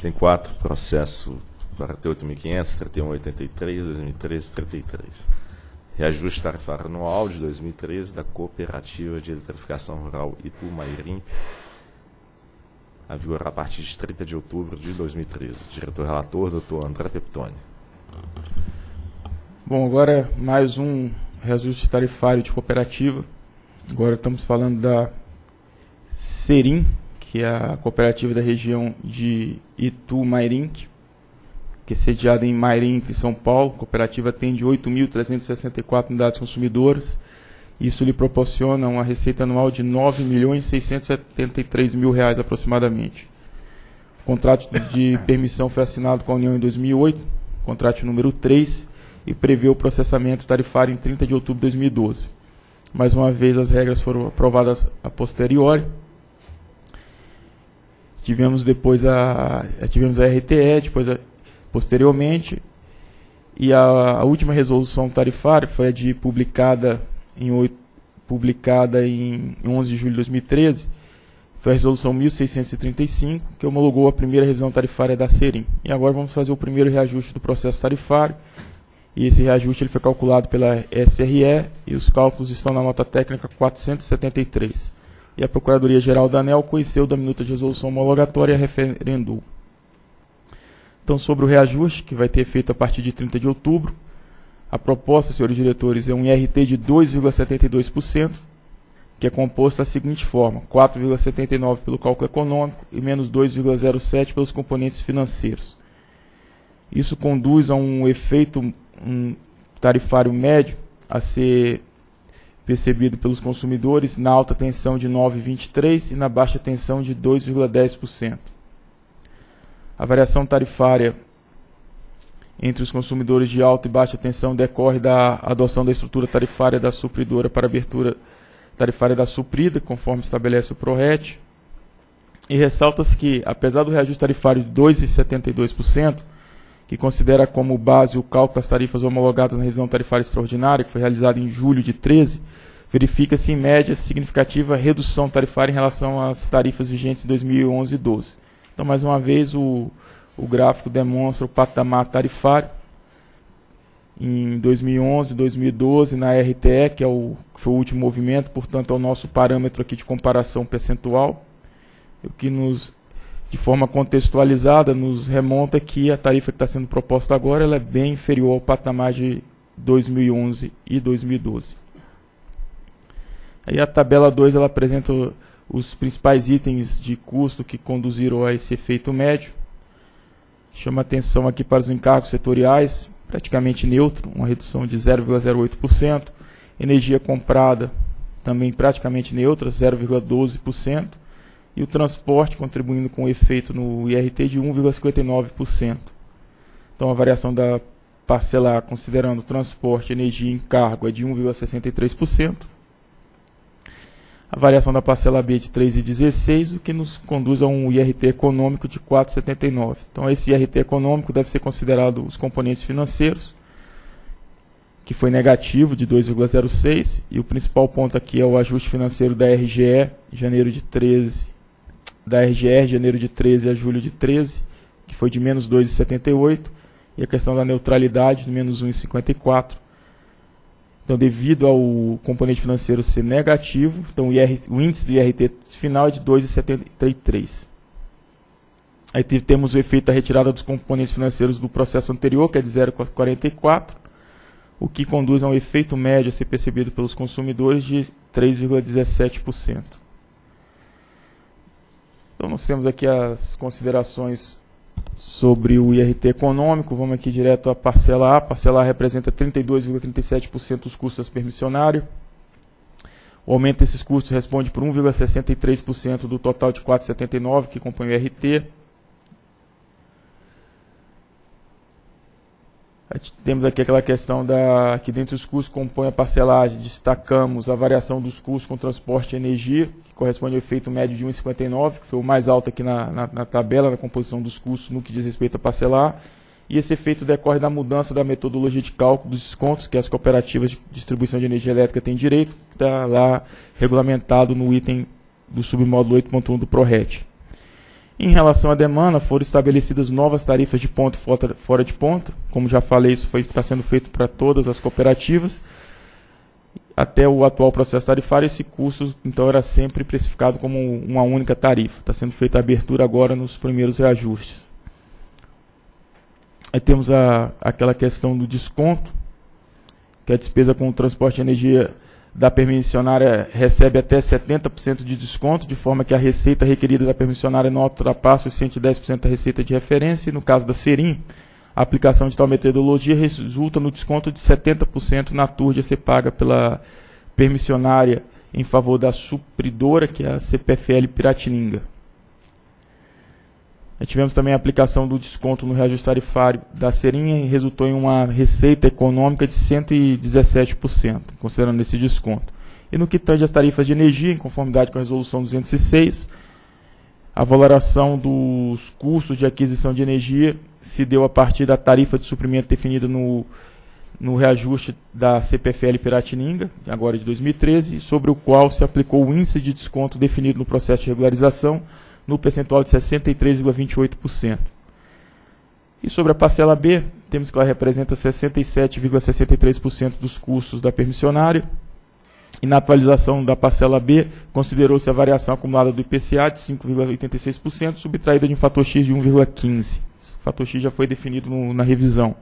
tem quatro processos, 48.500, 3183, 2013, 33. Reajuste tarifário anual de 2013 da Cooperativa de Eletrificação Rural Ipumairim, a vigorar a partir de 30 de outubro de 2013. Diretor relator, doutor André Peptoni. Bom, agora mais um reajuste tarifário de cooperativa. Agora estamos falando da Serim, que é a cooperativa da região de Itu Mairink, que é sediada em Mairink, São Paulo. A cooperativa atende 8.364 unidades consumidoras. Isso lhe proporciona uma receita anual de 9 milhões 673 mil reais aproximadamente. O contrato de permissão foi assinado com a União em 2008, contrato número 3, e prevê o processamento tarifário em 30 de outubro de 2012. Mais uma vez, as regras foram aprovadas a posteriori. Tivemos depois a, tivemos a RTE, depois a, posteriormente, e a, a, última resolução tarifária foi a de publicada em 8, publicada em 11 de julho de 2013, foi a resolução 1635, que homologou a primeira revisão tarifária da Serim. E agora vamos fazer o primeiro reajuste do processo tarifário, e esse reajuste ele foi calculado pela SRE e os cálculos estão na nota técnica 473. E a Procuradoria-Geral da ANEL conheceu da minuta de resolução homologatória e referendou. Então, sobre o reajuste, que vai ter efeito a partir de 30 de outubro, a proposta, senhores diretores, é um IRT de 2,72%, que é composto da seguinte forma: 4,79% pelo cálculo econômico e menos 2,07% pelos componentes financeiros. Isso conduz a um efeito um tarifário médio a ser percebido pelos consumidores na alta tensão de 9,23% e na baixa tensão de 2,10%. A variação tarifária entre os consumidores de alta e baixa tensão decorre da adoção da estrutura tarifária da supridora para abertura tarifária da suprida, conforme estabelece o PRORET. E ressalta-se que, apesar do reajuste tarifário de 2,72%, que considera como base o cálculo das tarifas homologadas na revisão tarifária extraordinária, que foi realizada em julho de 13, verifica-se em média significativa redução tarifária em relação às tarifas vigentes em 2011 e 12. Então, mais uma vez, o, o gráfico demonstra o patamar tarifário em 2011, 2012 na RTE, que, é o, que foi o último movimento, portanto é o nosso parâmetro aqui de comparação percentual, o que nos de forma contextualizada, nos remonta que a tarifa que está sendo proposta agora ela é bem inferior ao patamar de 2011 e 2012. Aí a tabela 2 ela apresenta os principais itens de custo que conduziram a esse efeito médio. Chama atenção aqui para os encargos setoriais, praticamente neutro, uma redução de 0,08%. Energia comprada, também praticamente neutra, 0,12% e o transporte contribuindo com efeito no IRT de 1,59%. Então a variação da parcela considerando transporte, energia e encargo, é de 1,63%. A variação da parcela B de 3,16%, o que nos conduz a um IRT econômico de 4,79%. Então esse IRT econômico deve ser considerado os componentes financeiros, que foi negativo de 2,06%, e o principal ponto aqui é o ajuste financeiro da RGE, janeiro de 13 da RGR, de janeiro de 13 a julho de 13, que foi de menos 2,78, e a questão da neutralidade, de menos 1,54. Então, devido ao componente financeiro ser negativo, então o, IR, o índice do IRT final é de 2,73. Aí temos o efeito da retirada dos componentes financeiros do processo anterior, que é de 0,44, o que conduz a um efeito médio a ser percebido pelos consumidores de 3,17%. Então nós temos aqui as considerações sobre o IRT econômico. Vamos aqui direto à parcela A. A parcela A representa 32,37% dos custos permissionários. O aumento desses custos responde por 1,63% do total de 4,79% que compõe o IRT. Temos aqui aquela questão da que dentro dos custos compõe a parcelagem, destacamos a variação dos custos com transporte e energia, que corresponde ao efeito médio de 1,59, que foi o mais alto aqui na, na, na, tabela, na composição dos custos no que diz respeito a parcelar. E esse efeito decorre da mudança da metodologia de cálculo dos descontos que as cooperativas de distribuição de energia elétrica têm direito, que está lá regulamentado no item do submódulo 8.1 do PRORET. Em relação à demanda, foram estabelecidas novas tarifas de ponto fora de ponta. Como já falei, isso está sendo feito para todas as cooperativas. Até o atual processo tarifário, esse custo então era sempre precificado como uma única tarifa. Está sendo feita a abertura agora nos primeiros reajustes. Aí temos a, aquela questão do desconto, que a despesa com o transporte de energia da permissionária recebe até 70% de desconto, de forma que a receita requerida da permissionária não ultrapassa os 110% da receita de referência. E no caso da Serim, a aplicação de tal metodologia resulta no desconto de 70% na turja a ser paga pela permissionária em favor da supridora, que é a CPFL Piratininga. Tivemos também a aplicação do desconto no reajuste tarifário da serinha e resultou em uma receita econômica de 117%, considerando esse desconto. E no que tange as tarifas de energia, em conformidade com a resolução 206, a valoração dos custos de aquisição de energia se deu a partir da tarifa de suprimento definida no, no reajuste da CPFL Piratininga, agora de 2013, sobre o qual se aplicou o índice de desconto definido no processo de regularização, no percentual de 63,28%. E sobre a parcela B, temos que ela representa 67,63% dos custos da permissionária. E na atualização da parcela B, considerou-se a variação acumulada do IPCA de 5,86%, subtraída de um fator X de 1,15%. O fator X já foi definido no, na revisão.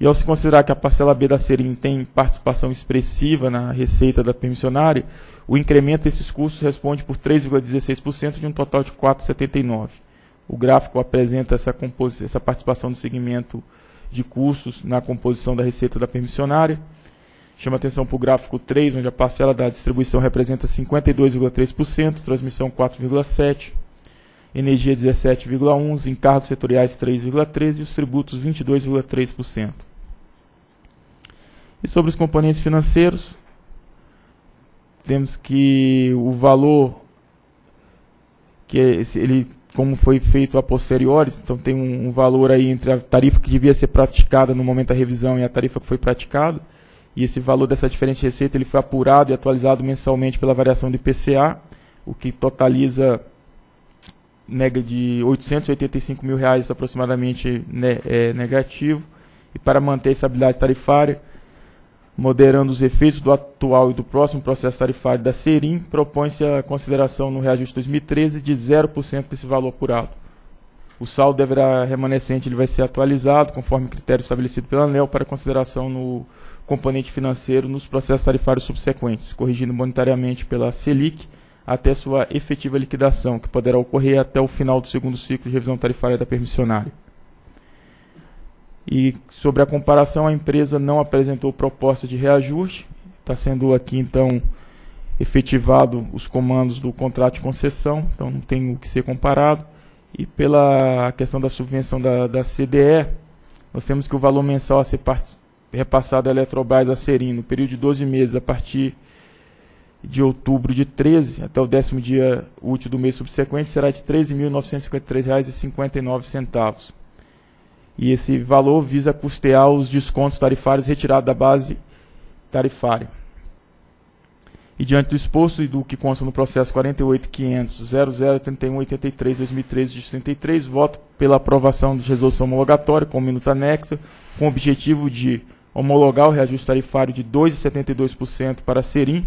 E ao se considerar que a parcela B da Serim tem participação expressiva na receita da permissionária, o incremento desses custos responde por 3,16% de um total de 4,79%. O gráfico apresenta essa, essa participação do segmento de custos na composição da receita da permissionária. Chama atenção para o gráfico 3, onde a parcela da distribuição representa 52,3%, transmissão 4,7%, energia 17,1%, os encargos setoriais 3,13% e os tributos 22,3%. E sobre os componentes financeiros, temos que o valor que é ele como foi feito a posteriori, então tem um, um, valor aí entre a tarifa que devia ser praticada no momento da revisão e a tarifa que foi praticada, e esse valor dessa diferente receita ele foi apurado e atualizado mensalmente pela variação do IPCA, o que totaliza nega de 885 mil reais aproximadamente né, é, negativo, e para manter a estabilidade tarifária, moderando os efeitos do atual e do próximo processo tarifário da Serim, propõe-se a consideração no reajuste 2013 de 0% desse valor apurado. O saldo deverá remanescente ele vai ser atualizado conforme critério estabelecido pela ANEL para consideração no componente financeiro nos processos tarifários subsequentes, corrigindo monetariamente pela Selic até sua efetiva liquidação, que poderá ocorrer até o final do segundo ciclo de revisão tarifária da permissionária. E sobre a comparação, a empresa não apresentou proposta de reajuste. Está sendo aqui, então, efetivado os comandos do contrato de concessão, então não tem o que ser comparado. E pela questão da subvenção da, da CDE, nós temos que o valor mensal a ser repassado à Eletrobras a Serim no período de 12 meses, a partir de outubro de 13 até o décimo dia útil do mês subsequente, será de R$ 13.953,59 e esse valor visa custear os descontos tarifários retirados da base tarifária. E diante do exposto e do que consta no processo 48.500.0031.83.2013 de 33, voto pela aprovação de resolução homologatória com minuto anexo, com o objetivo de homologar o reajuste tarifário de 2,72% para a Serim,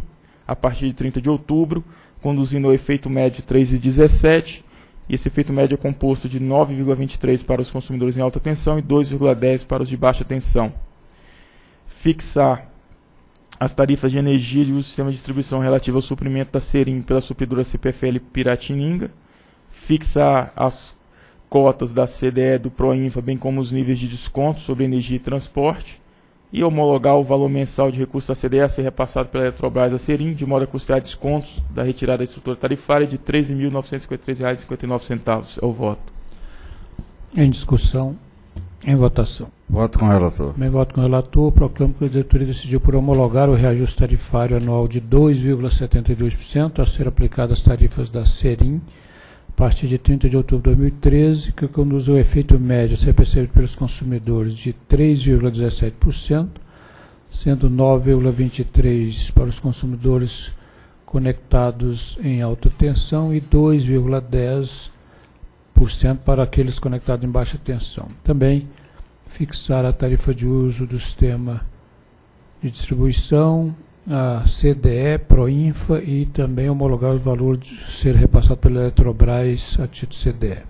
a partir de 30 de outubro, conduzindo ao efeito médio de 3,17%, e esse efeito médio é composto de 9,23 para os consumidores em alta tensão e 2,10 para os de baixa tensão. Fixar as tarifas de energia e o sistema de distribuição relativo ao suprimento da Serim pela supridora CPFL Piratininga. Fixar as cotas da CDE do Proinfa, bem como os níveis de desconto sobre energia e transporte e homologar o valor mensal de recurso da CDE a ser repassado pela Eletrobras a Serim, de modo a custear descontos da retirada da estrutura tarifária de R$ 13.953,59. É o voto. Em discussão, em votação. Voto com o relator. Bem, voto com o relator. Proclamo que a diretoria decidiu por homologar o reajuste tarifário anual de 2,72% a ser aplicado às tarifas da Serim partir de 30 de outubro de 2013, que conduz ao efeito médio a ser percebido pelos consumidores de 3,17%, sendo 9,23% para os consumidores conectados em alta tensão e 2,10% 4% para aqueles conectados em baixa tensão. Também fixar a tarifa de uso do sistema de distribuição, a CDE, Proinfa e também homologar os valores de ser repassado pela Eletrobras a título CDE.